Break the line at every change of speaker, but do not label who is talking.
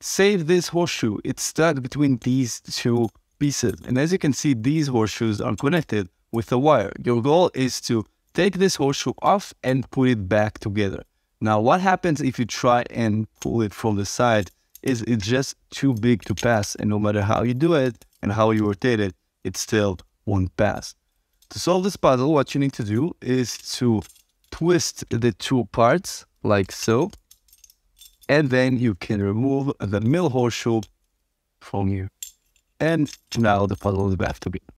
save this horseshoe. It's stuck between these two pieces. And as you can see, these horseshoes are connected with a wire. Your goal is to take this horseshoe off and put it back together. Now, what happens if you try and pull it from the side is it's just too big to pass. And no matter how you do it and how you rotate it, it still won't pass. To solve this puzzle, what you need to do is to twist the two parts like so. And then you can remove the middle horseshoe from here. And now the puzzle is back together.